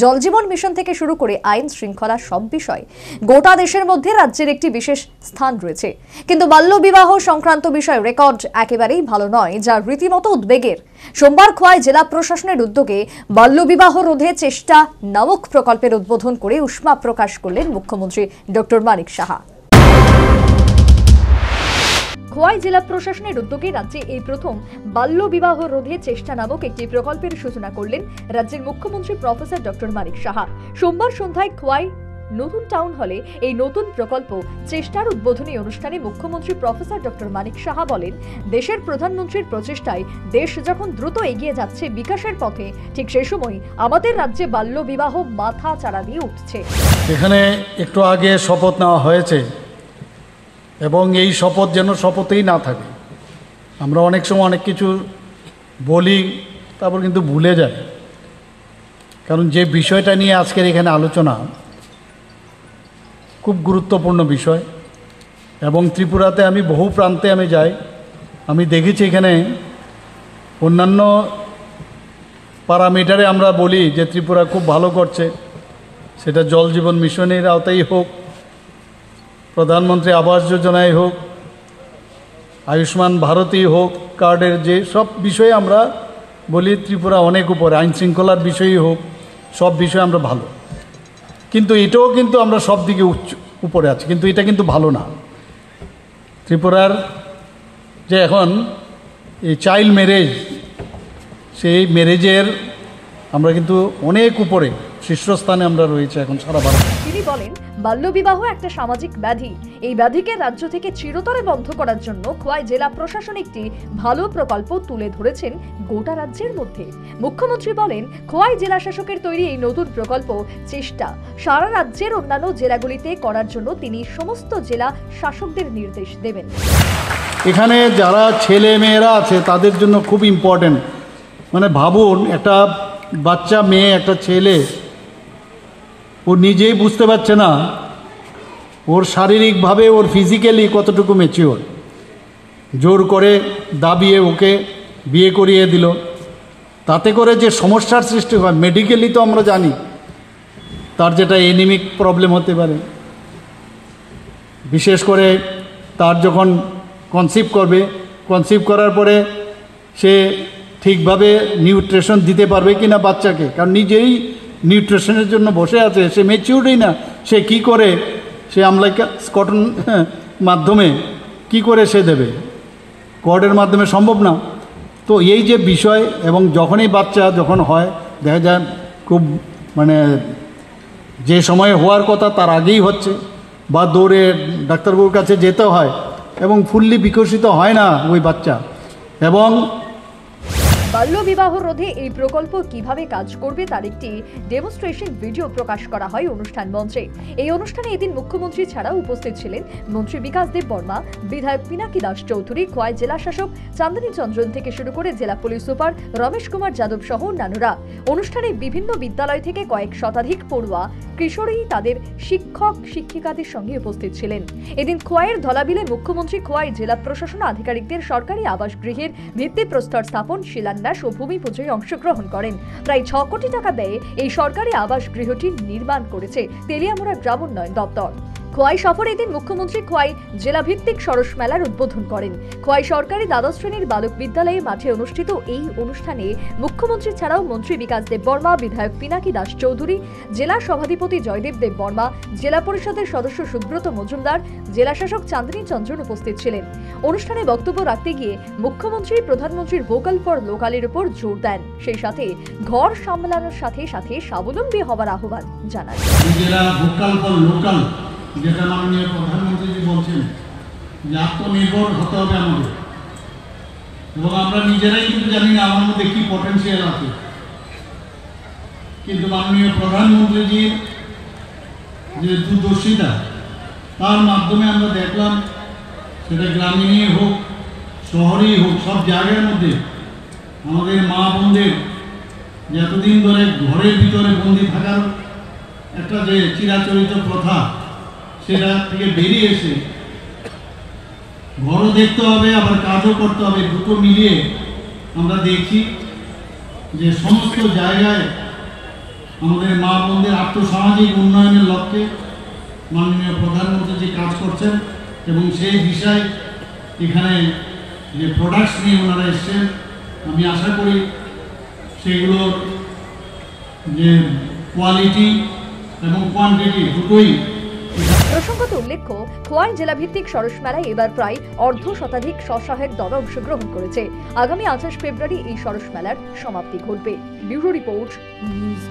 জলজীবন mission থেকে শুরু করে আইন শৃঙ্খলা সব বিষয় গোটা দেশের মধ্যে রাজ্যের একটি বিশেষ স্থান রয়েছে। কিন্তু বাল্যবিবাহ সংক্রান্ত বিষয় রেকর্ড একেবারেই ভালো নয়, যা রীতিমতো উদ্বেগের। সোমবার খোয়াই জেলা প্রশাসনের উদ্যোগে বাল্যবিবাহ রোধে চেষ্টা নামক প্রকল্পের উদ্বোধন করে উষ্মা প্রকাশ করলেন মুখ্যমন্ত্রী ডক্টর মানিক সাহা। খোয়াই জেলা প্রশাসনের উদ্যোগে রাজ্যে এই প্রথম বাল্য বিবাহ রোধে চেষ্টা নামক একটি প্রকল্পের সূচনা করলেন রাজ্যের মুখ্যমন্ত্রী প্রফেসর ডক্টর মানিক সাহা। সোমবার সন্ধ্যায় খোয়াই নতুন টাউন হলে এই নতুন প্রকল্প চেষ্টার উদ্বোধনী অনুষ্ঠানে মুখ্যমন্ত্রী প্রফেসর ডক্টর মানিক সাহা বলেন, দেশের প্রধানমন্ত্রীর প্রচেষ্টায় দেশ যখন দ্রুত এগিয়ে যাচ্ছে বিকাশের পথে, ঠিক সেই সময় আমাদের রাজ্যে বাল্য বিবাহ মাথা চাড়া দিয়ে উঠছে। এখানে একটু আগে শপথ নেওয়া হয়েছে। এবং এই শপথ যেন শপথেই না থাকে। আমরা অনেক সময় অনেক কিছু বলি, তারপর কিন্তু ভুলে যাই। কারণ যে বিষয়টা নিয়ে আজকের এখানে আলোচনা, খুব গুরুত্বপূর্ণ বিষয়। এবং ত্রিপুরাতে আমি বহু প্রান্তে আমি যাই। আমি দেখেছি এখানে অন্যান্য প্যারামিটারে আমরা বলি যে ত্রিপুরা খুব ভালো করছে। সেটা জল জীবন মিশনের আওতায় হোক প্রধানমন্ত্রী আবাস যোজনায় হোক, আয়ুষ্মান ভারতই হোক, কার্ডের যে সব বিষয়ে আমরা বলি, ত্রিপুরা অনেক উপরে আইন শৃঙ্খলার বিষয়ই হোক, সব বিষয়ে আমরা ভালো। কিন্তু এটাও কিন্তু আমরা সব দিকে উচ্চ, উপরে আছি, কিন্তু এটা কিন্তু ভালো না। ত্রিপুরার যে এখন এই চাইল্ড ম্যারেজ, সেই ম্যারেজের আমরা কিন্তু অনেক উপরে, শীর্ষস্থানে আমরা রয়েছে এখন সারা ভারত। বলেন, বাল্যবিবাহ একটা সামাজিক ব্যাধি। এই ব্যাধিকে রাজ্য থেকে চিরতরে বন্ধ করার জন্য খোয়াই জেলা প্রশাসন একটি ভালো প্রকল্প তুলে ধরেছেন গোটা রাজ্যের মধ্যে। মুখ্যমন্ত্রী বলেন, খোয়াই জেলা শাসকের তৈরি এই নতুন প্রকল্প চেষ্টা সারা রাজ্যের অন্যান্য জেলাগুলিতে করার জন্য তিনি সমস্ত জেলা শাসকদের নির্দেশ দেবেন। এখানে যারা ছেলে মেয়েরা আছে, তাদের জন্য খুব ইম্পর্ট্যান্ট মানে ভাবুন, একটা বাচ্চা, মেয়ে, একটা ছেলে ও নিজেই বুঝতে পারছে না ওর শারীরিকভাবে, ওর ফিজিক্যালি কতটুকু ম্যাচিওর জোর করে দাবিয়ে ওকে বিয়ে করিয়ে দিল। তাতে করে যে সমস্যার সৃষ্টি হয় মেডিকেলি তো আমরা জানি, তার যেটা এনিমিক প্রবলেম হতে পারে। বিশেষ করে তার যখন কনসিভ করবে কনসিভ করার পরে সে ঠিকভাবে নিউট্রিশন দিতে পারবে কি না বাচ্চাকে, কারণ নিজেই নিউট্রিশনের জন্য বসে আছে, সে মেচিউরই না, সে কি করে? সে আমলাইকা কটন মাধ্যমে কি করে সে দেবে? কর্ডের মাধ্যমে সম্ভব না। তো এই যে বিষয় এবং যখনই বাচ্চা যখন হয়, দেখা যায় খুব মানে যে সময়ে হওয়ার কথা তার আগেই হচ্ছে, বা দৌড়ে ডাক্তারবাবুর কাছে যেতে হয় এবং ফুললি বিকশিত হয় না ওই বাচ্চা। এবং বাল্যবিবাহ রোধে এই প্রকল্প কীভাবে কাজ করবে তার একটি ডেমনস্ট্রেশন ভিডিও প্রকাশ করা হয় অনুষ্ঠান মঞ্চে। এই অনুষ্ঠানে এদিন মুখ্যমন্ত্রী ছাড়াও উপস্থিত ছিলেন মন্ত্রী বিকাশ দেব বর্মা, বিধায়ক পিনাকি দাস চৌধুরী, খোয়াই জেলা শাসক চাঁদনী চন্দ্রন থেকে শুরু করে জেলা পুলিশ সুপার রমেশ কুমার যাদব সহ অন্যান্যরা। অনুষ্ঠানে বিভিন্ন বিদ্যালয় থেকে কয়েক শতাধিক পড়ুয়া, কিশোরী তাদের শিক্ষক, শিক্ষিকাদের সঙ্গে উপস্থিত ছিলেন। এদিন খোয়াইয়ের ধলাবিলে মুখ্যমন্ত্রী খোয়াই জেলা প্রশাসন আধিকারিকদের সরকারি আবাস গৃহের ভিত্তিপ্রস্তর স্থাপন শিলান্যাস ও ভূমি পুজোয় অংশগ্রহণ করেন। প্রায় ছ কোটি টাকা ব্যয়ে এই সরকারি আবাস গৃহটি নির্মাণ করেছে তেলিয়ামোড়া গ্রাম উন্নয়ন দপ্তর। খোয়াই সফরে এদিন মুখ্যমন্ত্রী খোয়াই জেলা ভিত্তিক সরস মেলার উদ্বোধন করেন। খোয়াই সরকারি দ্বাদশ শ্রেণির বালক বিদ্যালয়ে মাঠে অনুষ্ঠিত এই অনুষ্ঠানে মুখ্যমন্ত্রী ছাড়াও মন্ত্রী বিকাশ দেব বর্মা বিধায়ক পিনাকি দাস চৌধুরী জেলা সভাধিপতি জয়দেব দেব বর্মা জেলা পরিষদের সদস্য সুব্রত মজুমদার, জেলা শাসক চাঁদনী চন্দ্রন উপস্থিত ছিলেন। অনুষ্ঠানে বক্তব্য রাখতে গিয়ে মুখ্যমন্ত্রী, প্রধানমন্ত্রীর ভোকাল ফর লোকালের উপর জোর দেন। সেই সাথে ঘর সামলানোর সাথে সাথে স্বাবলম্বী হওয়ার আহ্বান জানান। নিজেরা ভোকাল ফর লোকাল যেটা মাননীয় প্রধানমন্ত্রীজি বলছেন যে আত্মনির্ভর হতে হবে আমাদের। এবং আমরা নিজেরাই কিন্তু জানি না আমার মধ্যে কী পটেন্সিয়াল আছে। কিন্তু মাননীয় প্রধানমন্ত্রীজির যে দূরদর্শিতা তার মাধ্যমে আমরা দেখলাম সেটা গ্রামীণই হোক, শহরেই হোক, সব জায়গার মধ্যে আমাদের মা বোনদের যে এতদিন ধরে ঘরের ভিতরে বন্দি থাকার একটা যে চিরাচরিত প্রথা সেটা থেকে বেরিয়ে এসে ঘরও দেখতে হবে, আবার কাজও করতে হবে, দুটো মিলিয়ে আমরা দেখি যে সমস্ত জায়গায় আমাদের মা বোনদের আর্থসামাজিক উন্নয়নের লক্ষ্যে মাননীয় প্রধানমন্ত্রী যে কাজ করছেন এবং সেই বিষয় এখানে যে প্রোডাক্টস নিয়ে ওনারা এসছেন, আমি আশা করি সেগুলোর যে কোয়ালিটি এবং কোয়ান্টিটি দুটোই প্রসঙ্গত উল্লেখ্য, খোয়াই জেলাভিত্তিক সরস মেলায় এবার প্রায় অর্ধ শতাধিক স্বসহায়ক দল অংশগ্রহণ করেছে। আগামী আঠাশ ফেব্রুয়ারি এই সরস মেলার সমাপ্তি ঘটবে। Bureau report, news